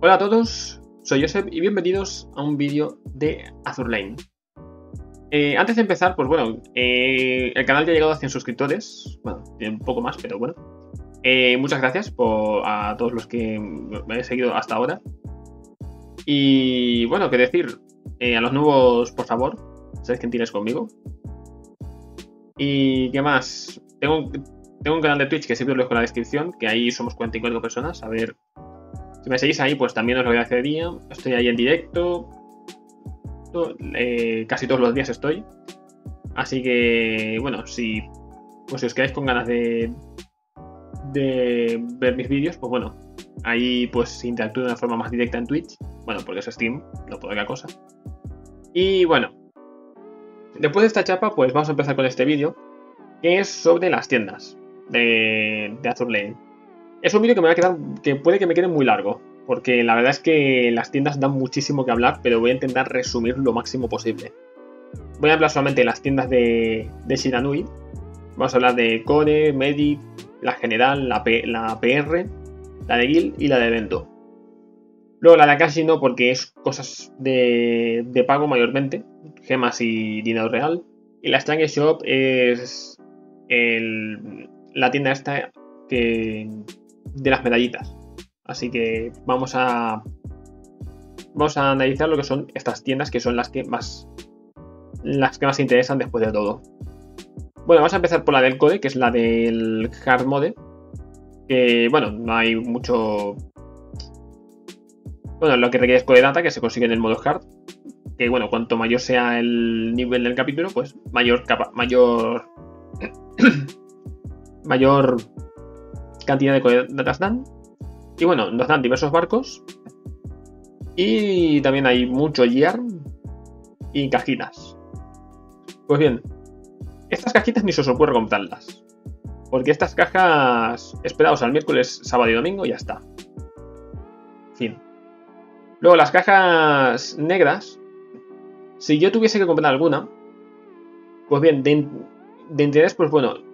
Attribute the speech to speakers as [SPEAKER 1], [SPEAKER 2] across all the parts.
[SPEAKER 1] Hola a todos, soy Joseph y bienvenidos a un vídeo de Azur Lane. Eh, antes de empezar, pues bueno, eh, el canal ya ha llegado a 100 suscriptores, bueno, un poco más, pero bueno. Eh, muchas gracias a todos los que me han seguido hasta ahora. Y bueno, qué decir, a los nuevos, por favor, sabéis tienes conmigo. Y qué más, tengo, tengo un canal de Twitch que siempre os dejo en la descripción, que ahí somos 44 personas, a ver si me seguís ahí, pues también os lo agradecería. Estoy ahí en directo. Eh, casi todos los días estoy. Así que, bueno, si, pues os quedáis con ganas de, ver mis vídeos, pues bueno, ahí pues interactúo de una forma más directa en Twitch. Bueno, porque es Steam, no puedo otra cosa. Y bueno, después de esta chapa, pues vamos a empezar con este vídeo, que es sobre las tiendas de, de Lane. Es un vídeo que me va a quedar, que puede que me quede muy largo, porque la verdad es que las tiendas dan muchísimo que hablar, pero voy a intentar resumir lo máximo posible. Voy a hablar solamente de las tiendas de, de Shiranui. Vamos a hablar de Core, Medic, la General, la, la PR, la de Gil y la de Evento. Luego la de Akashi no, porque es cosas de, de pago mayormente, gemas y dinero real. Y la Strange Shop es la tienda esta que de las medallitas. Así que vamos a vamos a analizar lo que son estas tiendas que son las que más las que más interesan después de todo. Bueno, vamos a empezar por la del code, que es la del hard mode. Que bueno, no hay mucho. Bueno, lo que requiere es code data que se consigue en el modo hard. Que bueno, cuanto mayor sea el nivel del capítulo, pues mayor capa, mayor. mayor cantidad de coordenadas dan. Y bueno, nos dan diversos barcos. Y también hay mucho gear y cajitas. Pues bien, estas cajitas ni se os ocurre comprarlas. Porque estas cajas esperados al miércoles, sábado y domingo y ya está. Fin. Luego las cajas negras. Si yo tuviese que comprar alguna. Pues bien, de, de interés, pues bueno,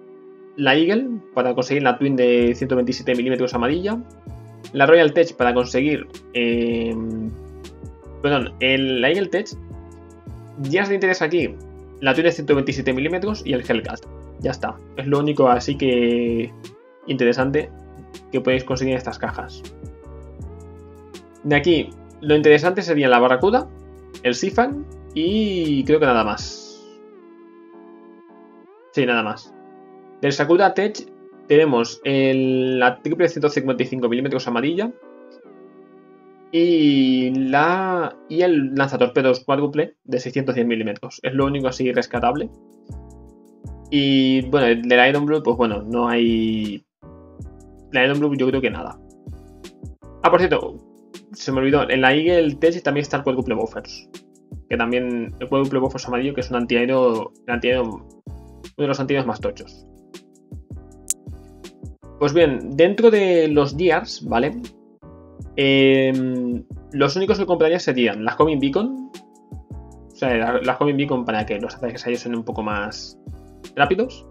[SPEAKER 1] la Eagle para conseguir la Twin de 127 mm amarilla, la Royal Tech para conseguir, eh, perdón, el, la Eagle Tech, ya se interesa aquí la Twin de 127 mm y el Hellcat, ya está, es lo único así que interesante que podéis conseguir en estas cajas. De aquí, lo interesante sería la Barracuda, el Sifan y creo que nada más. Sí, nada más. Del Sakura Tech tenemos la triple 155 mm amarilla y, el lanzatorpedos cuádruple de 610 mm. Es lo único así rescatable. Y bueno, del Iron Blue, pues bueno, no hay. La Iron Blue yo creo que nada. Ah, por cierto, se me olvidó. En la Eagle Tech también está el cuádruple buffers. Que también. El cuádruple buffers amarillo, que es un antiaéreo. uno de los antiaéreos más tochos. Pues bien, dentro de los Gears, ¿vale? Em, los únicos que compraría serían las Homing Beacon. O sea, las Homing Beacon para que los ataques a ellos sean un poco más rápidos.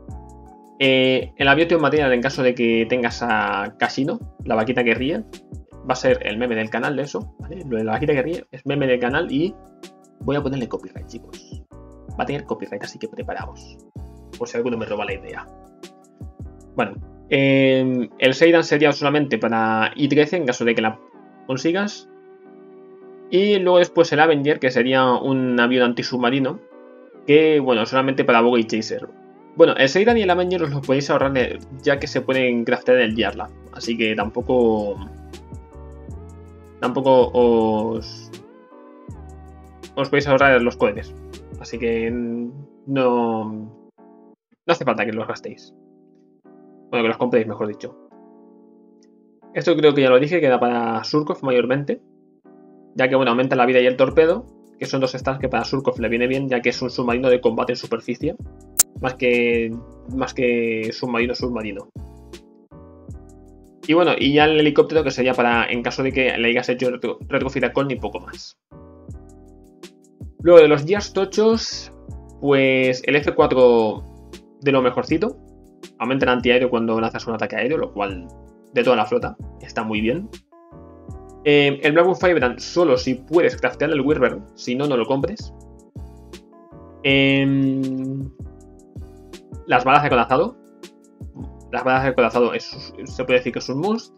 [SPEAKER 1] Eh, el Aviation Material en caso de que tengas a Casino, la vaquita que ríe. Va a ser el meme del canal de eso. ¿vale? Lo de la vaquita que ríe es meme del canal y voy a ponerle copyright, chicos. Va a tener copyright, así que preparaos. Por si alguno me roba la idea. Bueno, Em, el Seidan sería solamente para I-13 en caso de que la consigas. Y luego después el Avenger, que sería un avión antisubmarino. Que, bueno, solamente para Boga y Chaser. Bueno, el Seidan y el Avenger os los podéis ahorrar ya que se pueden craftear en el Yarla. Así que tampoco. Tampoco os. Os podéis ahorrar los cohetes. Así que no. No hace falta que los gastéis. Bueno, que los compréis, mejor dicho. Esto creo que ya lo dije, queda para Surkov mayormente. Ya que, bueno, aumenta la vida y el torpedo. Que son dos stats que para Surkov le viene bien, ya que es un submarino de combate en superficie. Más que, más que submarino submarino. Y bueno, y ya el helicóptero que sería para, en caso de que le hayas hecho con ni poco más. Luego de los días tochos, pues el F4 de lo mejorcito, aumenta el antiaéreo cuando lanzas un ataque aéreo, lo cual de toda la flota está muy bien. Eh, el Blackwood Firebrand solo si puedes craftear el Wyvern, si no, no lo compres. Em, las balas de colazado. Las balas de colazado se puede decir que es un must.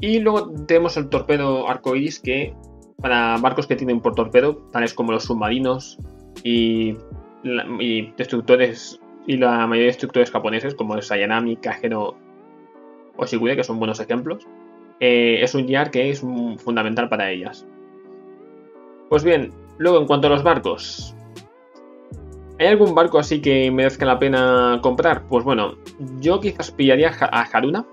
[SPEAKER 1] Y luego tenemos el torpedo arcoiris que para barcos que tienen por torpedo, tales como los submarinos y, destructores y la mayoría de destructores japoneses como Sayanami, Kajero o Shigure, que son buenos ejemplos, eh, es un yar que es fundamental para ellas. Pues bien, luego en cuanto a los barcos, ¿hay algún barco así que merezca la pena comprar? Pues bueno, yo quizás pillaría a Haruna,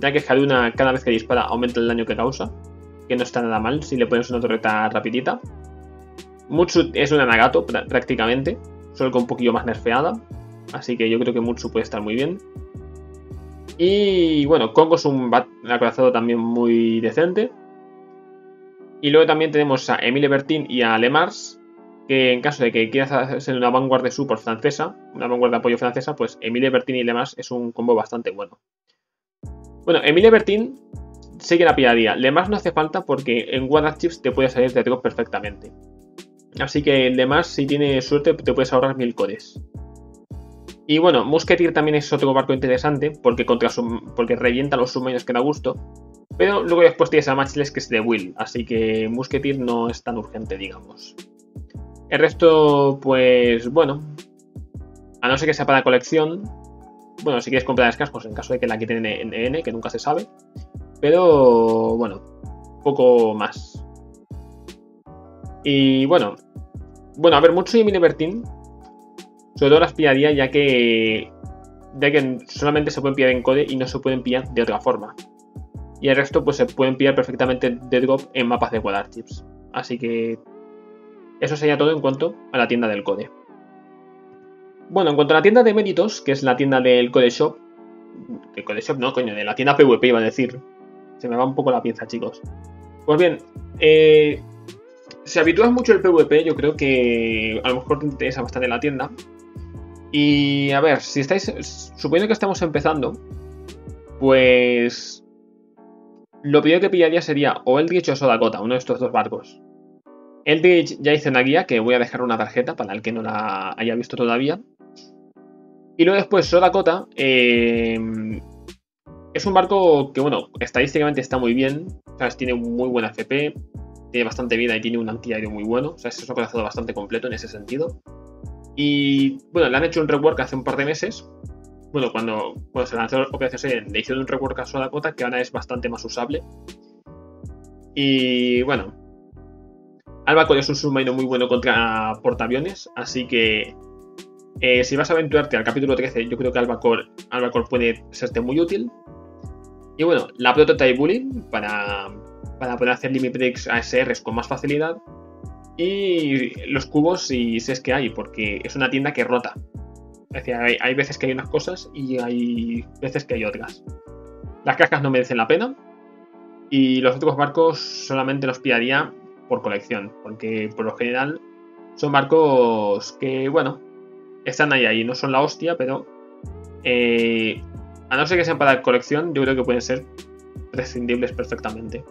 [SPEAKER 1] ya que Haruna cada vez que dispara aumenta el daño que causa, que no está nada mal si le pones una torreta rapidita. Mutsu es una Nagato prácticamente, solo que un poquillo más nerfeada, así que yo creo que Mutsu puede estar muy bien. Y bueno, Kongo es un acorazado también muy decente. Y luego también tenemos a Emile Bertin y a Lemars, que en caso de que quieras hacer una vanguardia de support francesa, una vanguardia de apoyo francesa, pues Emile Bertin y Lemars es un combo bastante bueno. Bueno, Emile Bertin sigue la pillaría. Lemars no hace falta porque en Water Chips te puede salir de drop perfectamente. Así que Lemars, si tienes suerte, te puedes ahorrar mil codes. Y bueno, Musketeer también es otro barco interesante porque, contra porque revienta los submarinos que da gusto. Pero luego después tienes a Matchless que es de Will, así que Musketeer no es tan urgente, digamos. El resto, pues bueno, a no ser que sea para colección. Bueno, si quieres comprar cascos en caso de que la quiten en N, que nunca se sabe. Pero bueno, poco más. Y bueno, bueno, a ver, mucho y Mini Bertin sobre todo las pillaría ya que, ya que solamente se pueden pillar en code y no se pueden pillar de otra forma. Y el resto pues se pueden pillar perfectamente de drop en mapas de Chips. Así que eso sería todo en cuanto a la tienda del code. Bueno, en cuanto a la tienda de méritos, que es la tienda del Code Shop, de Code Shop no, coño, de la tienda PvP iba a decir. Se me va un poco la pieza, chicos. Pues bien, eh, si habitúas mucho el PvP, yo creo que a lo mejor te interesa bastante la tienda. Y a ver, si estáis. Suponiendo que estamos empezando, pues. Lo primero que pillaría sería o Eldritch o Sodakota, uno de estos dos barcos. Eldritch ya hice una guía que voy a dejar una tarjeta para el que no la haya visto todavía. Y luego después Sodakota. Eh, es un barco que, bueno, estadísticamente está muy bien. Tiene muy buena FP, tiene bastante vida y tiene un antiaéreo muy bueno. O sea, es un corazón bastante completo en ese sentido. Y bueno, le han hecho un rework hace un par de meses. Bueno, cuando, cuando se lanzó Operación le hicieron un rework a su Dakota que ahora es bastante más usable. Y bueno, Albacor es un submarino muy bueno contra portaaviones, así que eh, si vas a aventurarte al capítulo 13, yo creo que Albacor, Albacor puede serte muy útil. Y bueno, la Prototype Bullying para, para poder hacer limit breaks a SRs con más facilidad y los cubos si, si es que hay, porque es una tienda que rota. Es decir, hay, veces que hay unas cosas y hay veces que hay otras. Las cascas no merecen la pena y los otros barcos solamente los pillaría por colección, porque por lo general son barcos que, bueno, están ahí, ahí, no son la hostia, pero eh, a no ser que sean para colección, yo creo que pueden ser prescindibles perfectamente.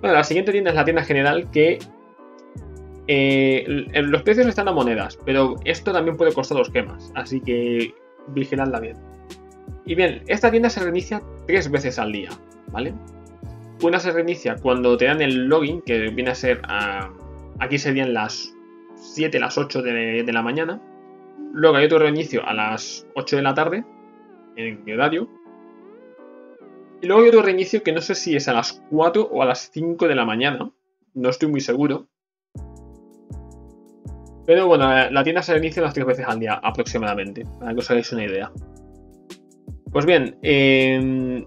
[SPEAKER 1] Bueno, la siguiente tienda es la tienda general que eh, los precios están a monedas, pero esto también puede costar los gemas, así que vigiladla bien. Y bien, esta tienda se reinicia tres veces al día, ¿vale? Una se reinicia cuando te dan el login, que viene a ser. aquí serían las 7, las 8 de, la mañana. Luego hay otro reinicio a las 8 de la tarde, en el. Y luego hay otro reinicio que no sé si es a las 4 o a las 5 de la mañana. No estoy muy seguro. Pero bueno, la tienda se reinicia unas tres veces al día aproximadamente, para que os hagáis una idea. Pues bien, em,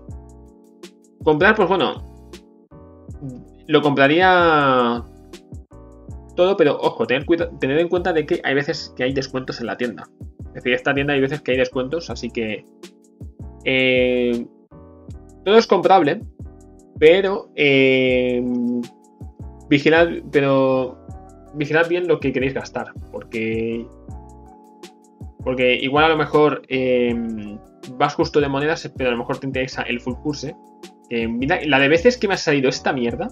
[SPEAKER 1] comprar, pues bueno, lo compraría todo, pero ojo, tener, en cuenta de que hay veces que hay descuentos en la tienda. Es decir, esta tienda hay veces que hay descuentos, así que eh, todo es comprable, pero eh, vigilad, pero vigilad bien lo que queréis gastar, porque porque igual a lo mejor em, vas justo de monedas, pero a lo mejor te interesa el full curse Que mira, la de veces que me ha salido esta mierda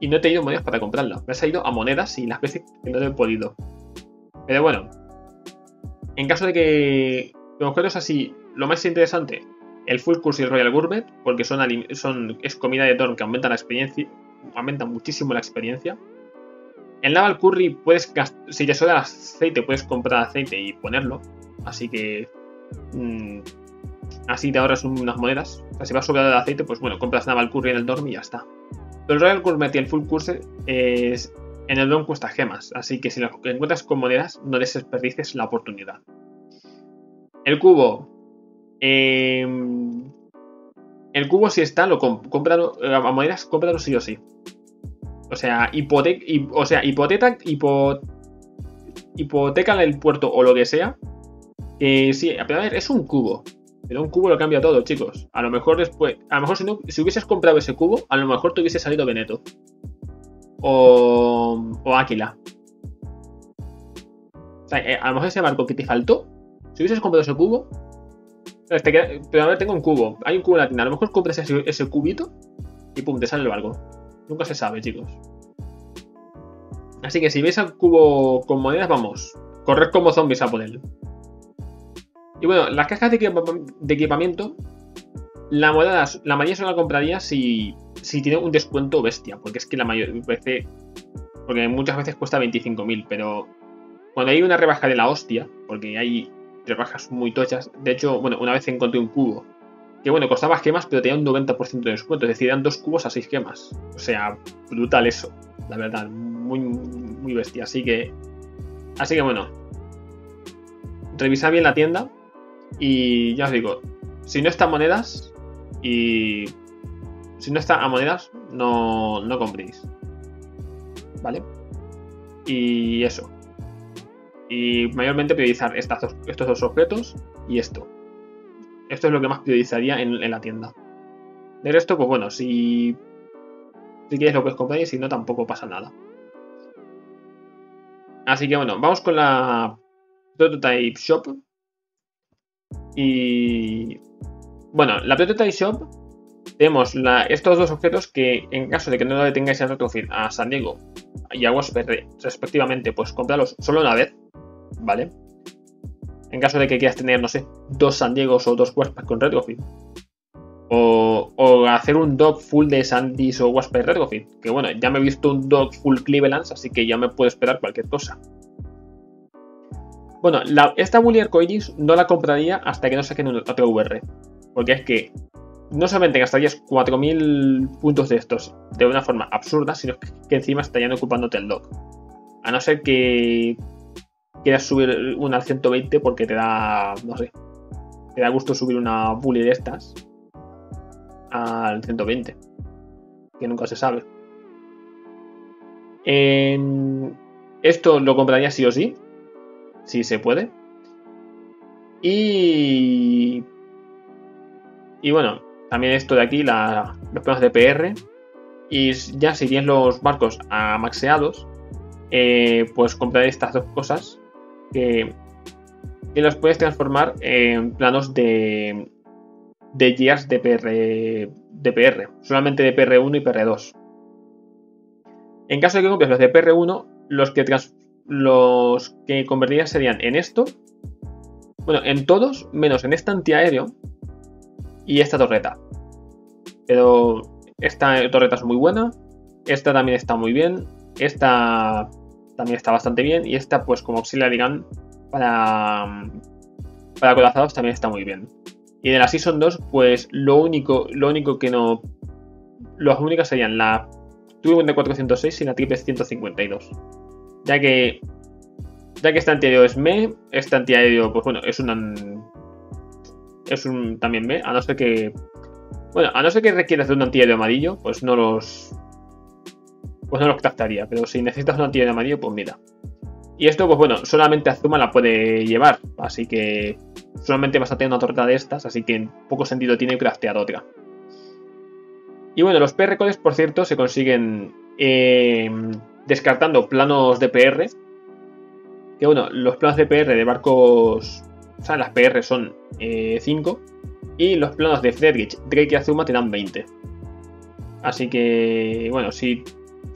[SPEAKER 1] y no he tenido monedas para comprarla. Me ha salido a monedas y las veces que no he podido. Pero bueno, en caso de que los objetos así, lo más interesante, el Full Course y el Royal Gourmet, porque son, son es comida de Dorn que aumenta la experiencia, aumenta muchísimo la experiencia. En Naval Curry puedes si te sobra aceite puedes comprar aceite y ponerlo, así que mm, así te ahorras unas monedas. O sea, si vas sobrado de aceite, pues bueno, compras Naval Curry en el Dorm y ya está. El Royal Gourmet y el Full Course es, en el Dorm cuesta gemas, así que si lo encuentras con monedas, no desperdices la oportunidad. El cubo. Em, el cubo si está, lo compra eh, a monedas, cómpralo sí o sí. O sea, hipoteca, o sea, hipoteca el puerto o lo que sea. Que sí, a ver, es un cubo. Pero un cubo lo cambia todo, chicos. A lo mejor después. A lo mejor si, no, si hubieses comprado ese cubo, a lo mejor te hubiese salido Veneto. O. O Áquila. O sea, eh, a lo mejor ese barco que te faltó. Si hubieses comprado ese cubo. pero a ver, tengo un cubo. Hay un cubo en la tienda. A lo mejor compras ese, ese cubito. Y pum, te sale el barco. Nunca se sabe, chicos. Así que si veis al cubo con monedas, vamos. Correr como zombies a por. Y bueno, las cajas de, equipamiento, la moneda, la mayoría se la compraría si, si tiene un descuento bestia, porque es que la mayoría veces, porque muchas veces cuesta 25.000, pero cuando hay una rebaja de la hostia, porque hay rebajas muy tochas, de hecho, bueno, una vez encontré un cubo que bueno, costaba gemas, pero tenía un 90% de descuento, es decir, eran dos cubos a 6 gemas. O sea, brutal eso, la verdad, muy, muy bestia. Así que, así que bueno, revisad bien la tienda, y ya os digo, si no está a monedas y si no está a monedas, no, no compréis. ¿Vale? Y eso. Y mayormente priorizar estos dos objetos y esto. Esto es lo que más priorizaría en, la tienda. De resto, pues bueno, si, si quieres lo puedes comprar y si no, tampoco pasa nada. Así que bueno, vamos con la Prototype Shop. Y bueno, la Prototype Shop tenemos estos dos objetos que en caso de que no le tengáis en retrofit a San Diego y a WSPR respectivamente, pues comprarlos solo una vez, ¿vale? En caso de que quieras tener, no sé, dos San Diegos o dos Waspas con retrofit. O, o, hacer un dog full de Sandys o Wasp Retrofit. Que bueno, ya me he visto un dog full Cleveland, así que ya me puedo esperar cualquier cosa. Bueno, esta Bully Arcoiris no la compraría hasta que no saquen otra VR. Porque es que no solamente gastarías 4.000 puntos de estos de una forma absurda, sino que encima estarían ocupándote el dock. A no ser que quieras subir una al 120 porque te da, no sé, te da gusto subir una bully de estas al 120. Que nunca se sabe. esto lo compraría sí o sí si se puede. Y. Y bueno, también esto de aquí, los planos de PR. Y ya si tienes los barcos amaxeados, eh, pues compraré estas dos cosas que, los puedes transformar en planos de, de de PR, de PR, solamente de PR1 y PR2. En caso de que compres los de PR1, los que, trans, los que convertirían serían en esto, bueno, en todos, menos en este antiaéreo y esta torreta. Pero esta torreta es muy buena, esta también está muy bien, esta también está bastante bien y esta pues como auxiliary gun para, para también está muy bien. Y de la Season 2 pues lo único, lo único que no... Las únicas serían la Twin de 406 y la Triple 152 ya que ya que este antiaéreo es me, este antiaéreo, pues bueno, es un es un también me, a no ser que bueno, a no ser que requieras de un antiaéreo amarillo, pues no los pues no los captaría, pero si necesitas un antiaéreo amarillo, pues mira. Y esto, pues bueno, solamente Azuma la puede llevar, así que solamente vas a tener una torta de estas, así que en poco sentido tiene craftear otra. Y bueno, los PR codes, por cierto, se consiguen eh, descartando planos de PR. Que bueno, los planos de PR de barcos. O sea, las PR son 5. Eh, Y los planos de Fredrich, Drake y Azuma te dan 20. Así que, bueno, si,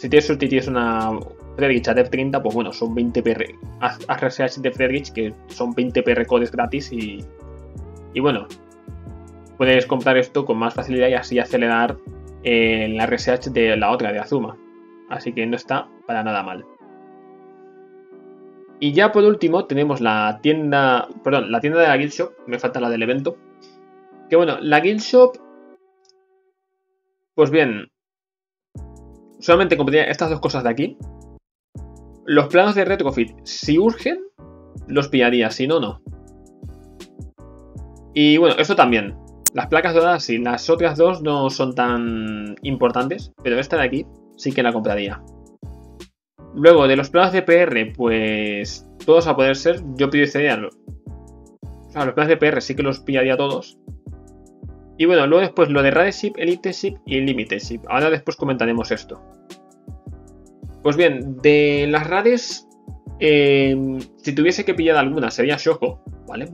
[SPEAKER 1] si tienes suerte y tienes una Fredrich a Dev 30, pues bueno, son 20 PR. Haz, research de Fredrich que son 20 PR codes gratis y, y bueno, puedes comprar esto con más facilidad y así acelerar eh, la research de la otra, de Azuma. Así que no está para nada mal. Y ya por último tenemos la tienda, perdón, la tienda de la Guild Shop, me falta la del evento. Que bueno, la Guild Shop, pues bien, solamente compraría estas dos cosas de aquí. Los planos de retrofit, si urgen, los pillaría, si no, no. Y bueno, eso también. Las placas doradas sí, las otras dos no son tan importantes, pero esta de aquí sí que la compraría. Luego, de los planos de PR, pues todos a poder ser, yo priorizaría los, los planos de PR sí que los pillaría todos. Y bueno, luego después lo de Rare Ship, Elite Ship y Limited Ship. Ahora después comentaremos esto. Pues bien, de las Rares, eh, si tuviese que pillar alguna sería Shoujo, ¿vale?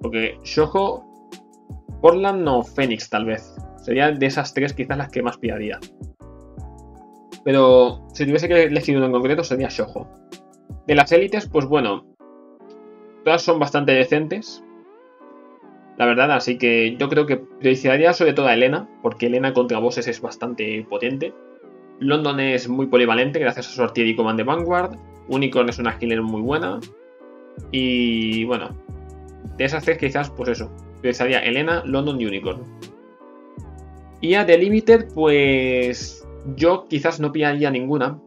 [SPEAKER 1] Porque Shoujo, Portland o Phoenix tal vez. Serían de esas tres quizás las que más pillaría. Pero si tuviese que elegir uno en concreto sería Shoujo. De las élites, pues bueno, todas son bastante decentes. La verdad, así que yo creo que priorizaría sobre todo a Elena, porque Elena contra bosses es bastante potente. London es muy polivalente gracias a su artillería y command de Vanguard. Unicorn es una healer muy buena. Y bueno, de esas tres quizás, pues eso. Priorizaría Elena, London y Unicorn. Y a The Limited, pues yo quizás no pillaría ninguna.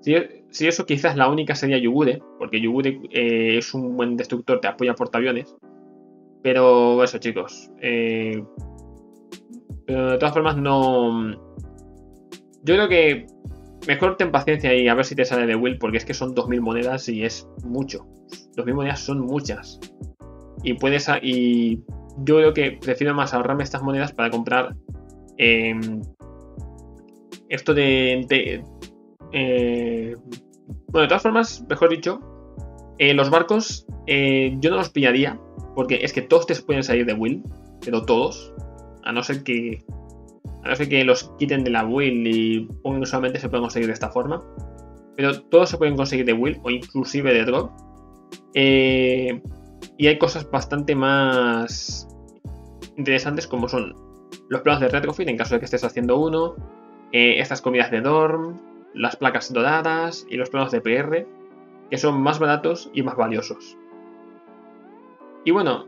[SPEAKER 1] Si, eso quizás la única sería Yugure, porque Yugure eh, es un buen destructor, te apoya portaaviones. Pero eso, chicos. Eh, de todas formas, no. Yo creo que mejor ten paciencia y a ver si te sale de Will, porque es que son 2.000 monedas y es mucho. 2.000 monedas son muchas. Y puedes. Y yo creo que prefiero más ahorrarme estas monedas para comprar eh, esto de... Eh, bueno, de todas formas, mejor dicho, eh, los barcos yo no los pillaría, porque es que todos te pueden salir de Will, pero todos, a no ser que... A no ser que los quiten de la Will y pongan solamente se pueden conseguir de esta forma. Pero todos se pueden conseguir de Will o inclusive de Drop. y hay cosas bastante más interesantes como son los planos de retrofit en caso de que estés haciendo uno, eh, estas comidas de dorm, las placas doradas y los planos de PR, que son más baratos y más valiosos. Y bueno,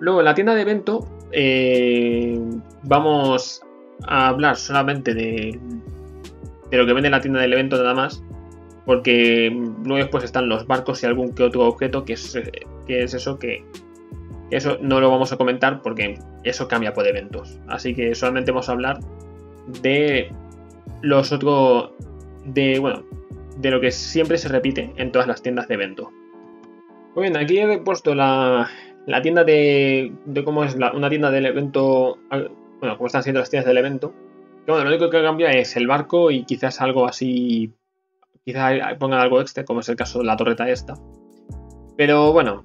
[SPEAKER 1] luego en la tienda de evento eh, vamos a hablar solamente de, de lo que vende la tienda del evento nada más, porque luego después están los barcos y algún que otro objeto que es, que es eso que eso no lo vamos a comentar porque eso cambia por eventos. Así que solamente vamos a hablar de los otros. de. bueno. de lo que siempre se repite en todas las tiendas de evento. Muy bien, aquí he puesto la, la tienda de. de cómo es una tienda del evento. Bueno, cómo están siendo las tiendas del evento. Que bueno, lo único que cambia es el barco y quizás algo así. Quizás pongan algo extra, como es el caso de la torreta esta. Pero bueno.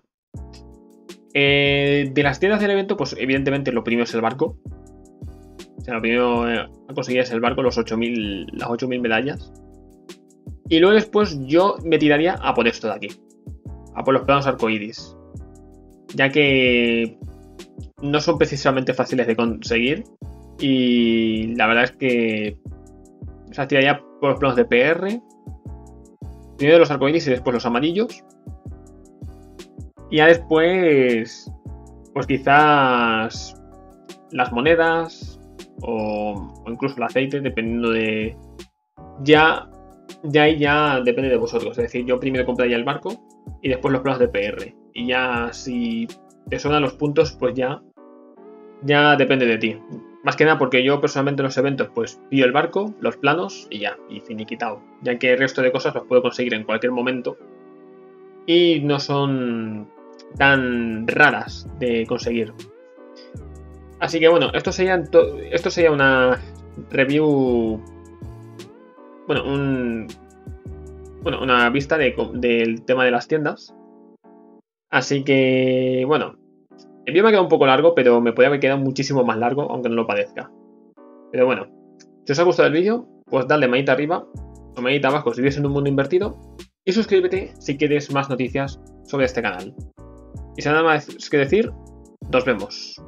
[SPEAKER 1] Eh, de las tiendas del evento, pues evidentemente lo primero es el barco. O sea, lo primero eh, a conseguir es el barco, los 8000, las 8000 medallas. Y luego después yo me tiraría a por esto de aquí. A por los planos arcoíris. Ya que no son precisamente fáciles de conseguir. Y la verdad es que. O sea, tiraría por los planos de PR. Primero los arcoíris y después los amarillos. Y ya después. Pues quizás. Las monedas o, incluso el aceite, dependiendo de. Ya, ya ahí ya depende de vosotros. Es decir, yo primero compraría el barco y después los planos de PR. Y ya si te sobran los puntos, pues ya. Ya depende de ti. Más que nada porque yo personalmente en los eventos, pues pillo el barco, los planos y ya, y finiquitado. Ya que el resto de cosas los puedo conseguir en cualquier momento. Y no son tan raras de conseguir. Así que bueno, esto sería, esto sería una review. Bueno, un. Bueno, una vista del tema de las tiendas. Así que, bueno, El vídeo me ha quedado un poco largo, pero me podría haber quedado muchísimo más largo, aunque no lo parezca. Pero bueno, si os ha gustado el vídeo, pues dale manita arriba o manita abajo si vives en un mundo invertido y suscríbete si quieres más noticias sobre este canal. Y sin nada más que decir, nos vemos.